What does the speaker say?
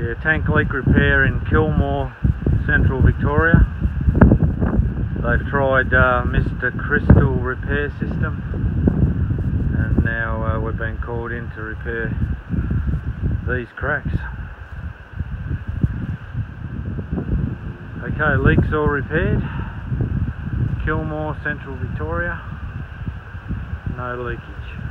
Yeah, tank leak repair in Kilmore, Central Victoria. They've tried uh, Mr. Crystal repair system and now uh, we've been called in to repair these cracks. Okay, leaks all repaired. Kilmore, Central Victoria. No leakage.